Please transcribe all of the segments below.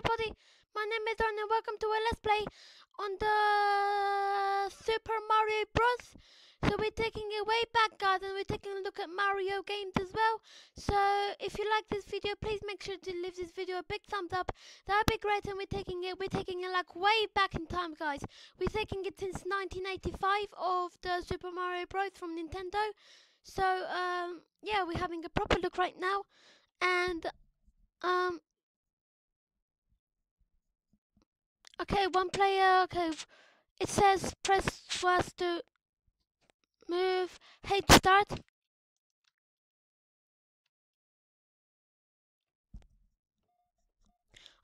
everybody, my name is Ron and welcome to a Let's Play on the Super Mario Bros. So we're taking it way back guys and we're taking a look at Mario games as well. So if you like this video, please make sure to leave this video a big thumbs up. That'd be great and we're taking it, we're taking it like way back in time guys. We're taking it since 1985 of the Super Mario Bros. from Nintendo. So um, yeah, we're having a proper look right now. And um, Okay, one player. Okay, it says press first to move. Hey, start.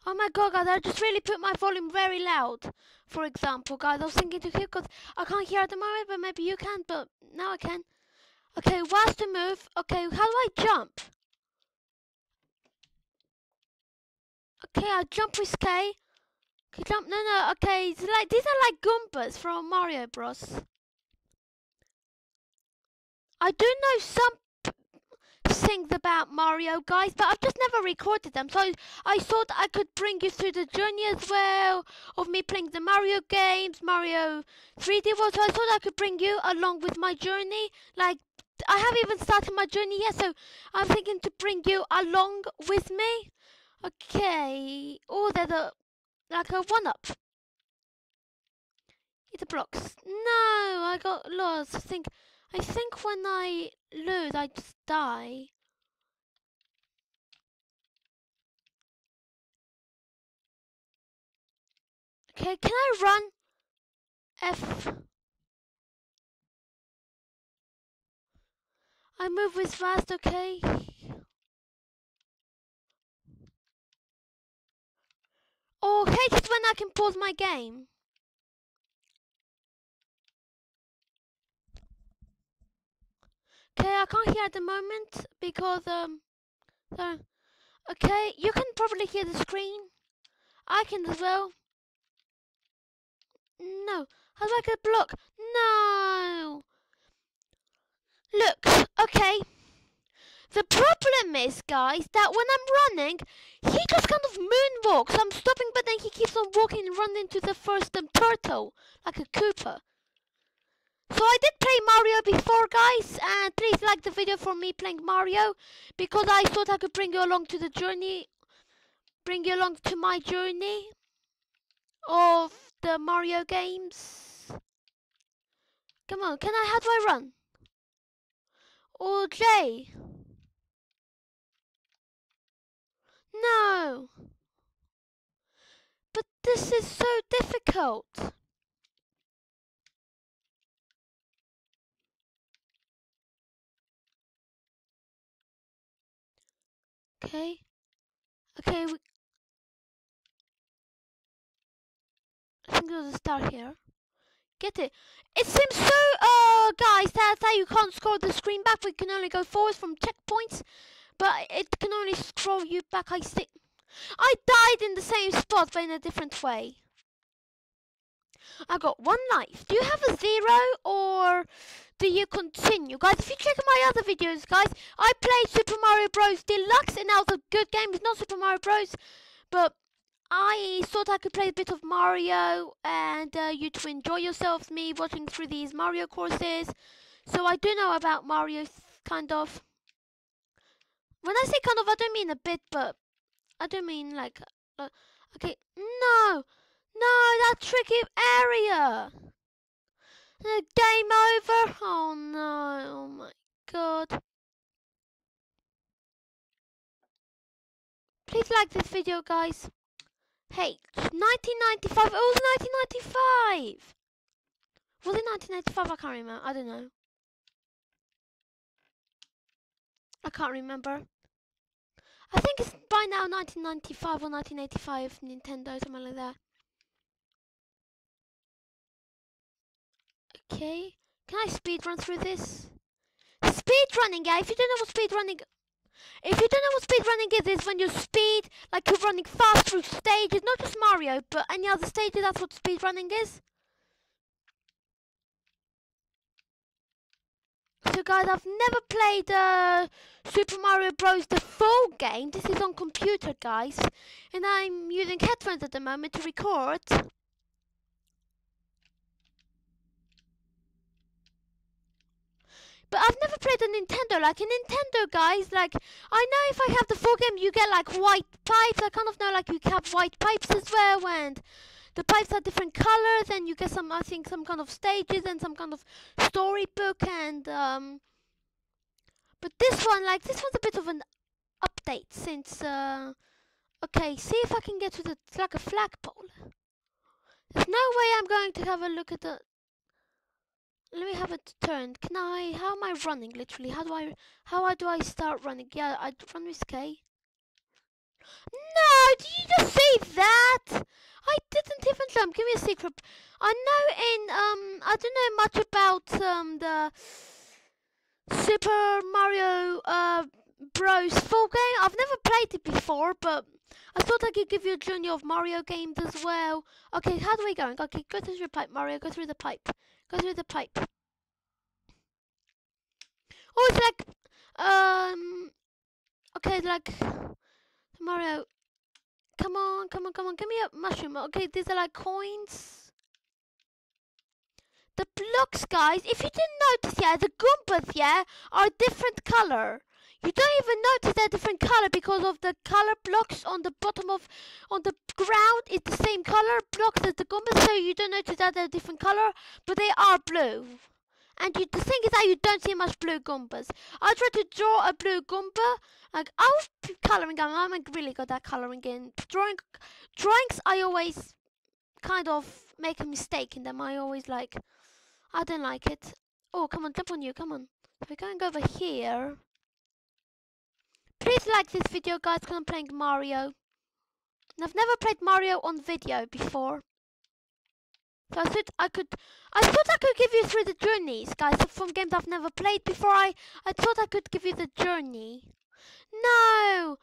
Oh my god, guys, I just really put my volume very loud. For example, guys, I was thinking to hear because I can't hear at the moment, but maybe you can, but now I can. Okay, what's to move? Okay, how do I jump? Okay, I jump with K. Jump. No, no. Okay, it's like these are like Goombas from Mario Bros. I do know some things about Mario, guys, but I've just never recorded them. So I, I thought I could bring you through the journey as well of me playing the Mario games, Mario 3D World. So I thought I could bring you along with my journey. Like I haven't even started my journey yet, so I'm thinking to bring you along with me. Okay. Oh, there's a like a one up. Hit the blocks. No, I got lost. I think I think when I lose I just die. Okay, can I run? F. I move with fast, okay? Hate when I can pause my game. Okay, I can't hear at the moment because um so okay, you can probably hear the screen. I can as well. No. I get a block? No. Look, okay. The problem is, guys, that when I'm running, he just kind of moonwalks. I'm stopping, but then he keeps on walking and running into the first um, turtle, like a Koopa. So I did play Mario before, guys, and please like the video for me playing Mario, because I thought I could bring you along to the journey, bring you along to my journey of the Mario games. Come on, can I, how do I run? Oh, Jay. No! But this is so difficult! Okay. Okay, we... I think there's a star here. Get it. It seems so, uh, guys, that's how you can't scroll the screen back. We can only go forward from checkpoints but it can only scroll you back. I see. I died in the same spot, but in a different way. I got one life. Do you have a zero or do you continue? Guys, if you check my other videos, guys, I played Super Mario Bros. Deluxe and that was a good game. It's not Super Mario Bros. But I thought I could play a bit of Mario and uh, you to enjoy yourselves, me watching through these Mario courses. So I do know about Mario, kind of. When I say kind of, I don't mean a bit, but I don't mean like, uh, okay, no, no, that tricky area. Game over. Oh no, oh my god. Please like this video, guys. Hey, 1995. It was 1995. Was it 1995? I can't remember. I don't know. I can't remember. I think it's by now 1995 or 1985 Nintendo, something like that. Okay, can I speed run through this? Speed running, yeah. If you don't know what speed running, if you don't know what speed running is, is when you speed like you're running fast through stages, not just Mario, but any other stages. That's what speed running is. Guys, I've never played uh, Super Mario Bros. the full game. This is on computer, guys. And I'm using headphones at the moment to record. But I've never played a Nintendo. Like in Nintendo, guys, like I know if I have the full game, you get like white pipes. I kind of know like you have white pipes as well, and the pipes are different colors, and you get some, I think, some kind of stages and some kind of storybook, and um. But this one, like this one's a bit of an update since. Uh, okay, see if I can get to the like a flagpole. There's no way I'm going to have a look at the let me have it turned. Can I? How am I running? Literally, how do I? How do I start running? Yeah, I run with K. No, did you just say that? I didn't even jump. Give me a secret. I know in um, I don't know much about um the Super Mario uh Bros full game. I've never played it before, but I thought I could give you a journey of Mario games as well. Okay, how do we go? Okay, go through the pipe, Mario. Go through the pipe. Go through the pipe. Oh, it's like, um, okay, like, Mario, come on, come on, come on, give me a mushroom. Okay, these are like coins. The blocks, guys, if you didn't notice, yeah, the Goombas, yeah, are a different color. You don't even notice they're different color because of the color blocks on the bottom of on the ground is the same color blocks as the Goombas, so you don't notice that they're different color, but they are blue. And you, the thing is that you don't see much blue Goombas. I tried to draw a blue Goomba. Like I was coloring. I'm really good at coloring in drawing. Drawings, I always kind of make a mistake in them. I always like. I don't like it. Oh, come on, jump on you. Come on. We're going over here. Please like this video guys because I'm playing Mario. And I've never played Mario on video before. So I thought I could I thought I could give you through the journeys, guys, from games I've never played before. I I thought I could give you the journey. No!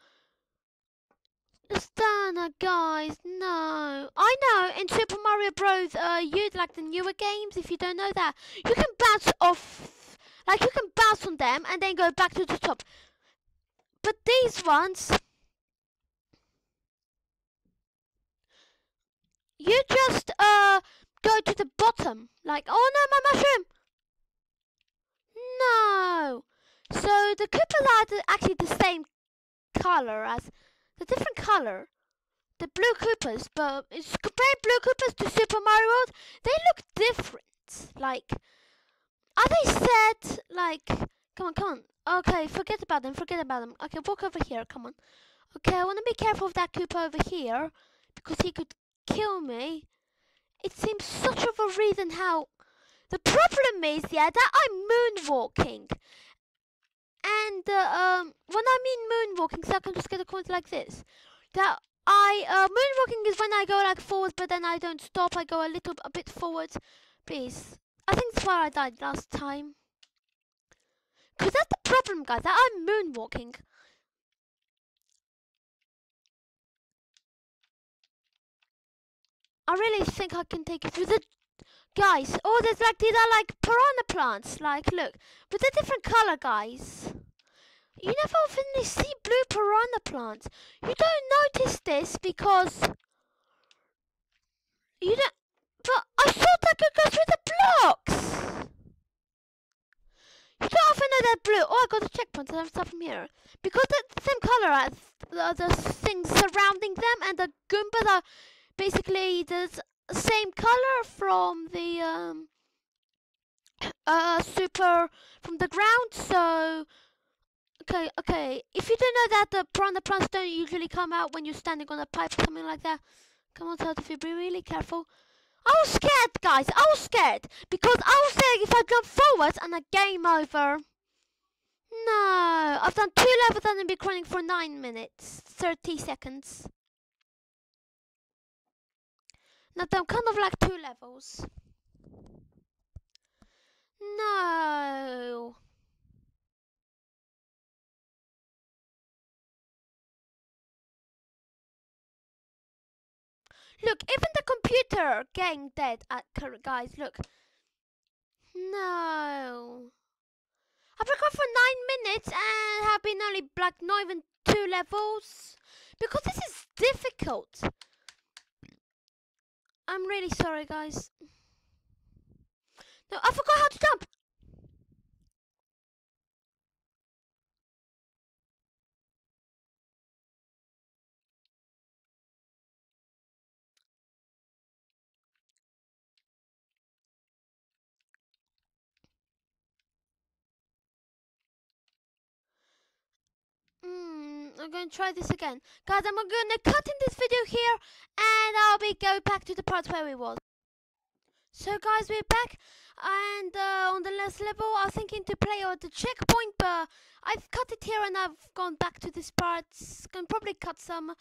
Stana, guys, no. I know in Super Mario Bros. Uh, you like the newer games. If you don't know that, you can bounce off, like you can bounce on them and then go back to the top. But these ones, you just uh go to the bottom. Like, oh no, my mushroom! No! So the Koopas are actually the same color as the different color. The blue Koopas, but it's compared blue Koopas to Super Mario World, they look different. Like, are they set like? Come on, come on. Okay, forget about them, forget about them. Okay, walk over here, come on. Okay, I want to be careful of that Koopa over here, because he could kill me. It seems such of a reason how... The problem is, yeah, that I'm moonwalking. And, uh, um, when I mean moonwalking, so I can just get a coins like this. That I, uh, moonwalking is when I go, like, forwards, but then I don't stop. I go a little, a bit forwards. Please. I think that's why I died last time. Because that's the problem, guys, that I'm moonwalking. I really think I can take it through the... Guys, oh, there's like, these are like piranha plants. Like, look, but they're different color, guys. You never often see blue piranha plants. You don't notice this because... You don't... But I thought I could go through the blocks! You don't often know they're blue. Oh, I got a checkpoint and stuff from here. Because they're the same colour as the, the things surrounding them and the Goombas are basically the same color from the um, uh, super from the ground. So okay, okay. If you don't know that the piranha plants don't usually come out when you're standing on a pipe, or something like that. Come on, Turtle, be really careful. I was scared, guys. I was scared because I was saying if I jump forwards and a game over. No, I've done two levels and been running for nine minutes, thirty seconds. Now done kind of like two levels. No. Look, even the computer getting dead at current guys, look. No. I've recorded for nine minutes and have been only like not even two levels because this is difficult. I'm really sorry, guys. No, I forgot how to jump. I'm going to try this again. Guys, I'm going to cut in this video here and I'll be going back to the part where we was. So guys, we're back and uh, on the last level I was thinking to play at the checkpoint but I've cut it here and I've gone back to this part. Can probably cut some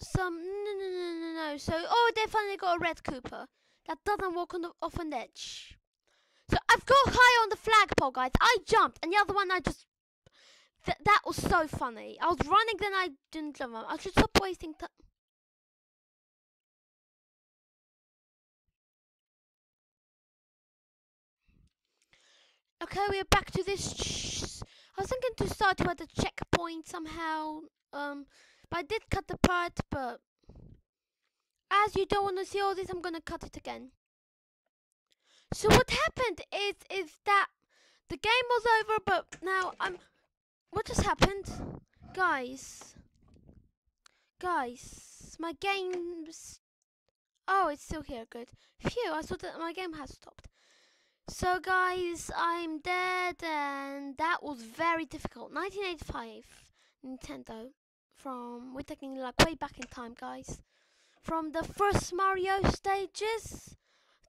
some no no no no no. So oh they finally got a red Koopa that doesn't walk on the, off an edge. So I've got high on the flagpole guys. I jumped and the other one I just Th that was so funny. I was running, then I didn't jump. I should stop wasting time. Okay, we're back to this. I was thinking to start with the checkpoint somehow. Um, but I did cut the part, but as you don't want to see all this, I'm gonna cut it again. So what happened is is that the game was over, but now I'm what just happened? Guys. Guys. My game's... Oh, it's still here. Good. Phew, I thought that my game has stopped. So, guys, I'm dead, and that was very difficult. 1985, Nintendo. From, we're taking like way back in time, guys. From the first Mario stages.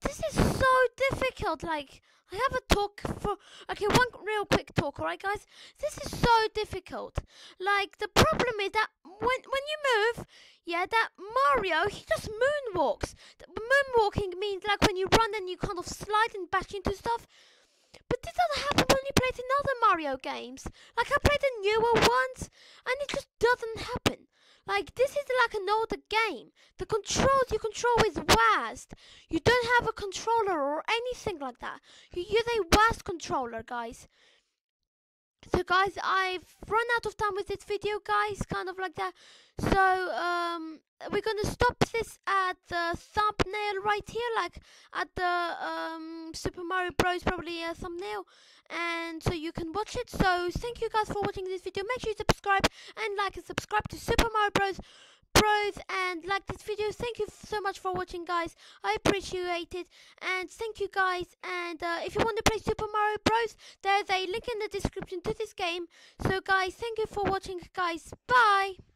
This is so difficult, like... I have a talk for okay one real quick talk alright guys? This is so difficult. Like the problem is that when when you move yeah that Mario he just moonwalks. Moonwalking means like when you run and you kind of slide and bash into stuff. But this doesn't happen when you play in other Mario games. Like I played the newer ones and it just doesn't happen. Like, this is the game. The controls you control is WASD. You don't have a controller or anything like that. You use a WASD controller, guys. So, guys, I've run out of time with this video, guys, kind of like that. So, um, we're gonna stop this at the thumbnail right here, like at the um, Super Mario Bros. probably a thumbnail, and so you can watch it. So thank you guys for watching this video. Make sure you subscribe and like and subscribe to Super Mario Bros. Bros and like this video. Thank you so much for watching, guys. I appreciate it, and thank you guys. And uh, if you want to play Super Mario Bros, there's a link in the description to this game. So guys, thank you for watching, guys. Bye.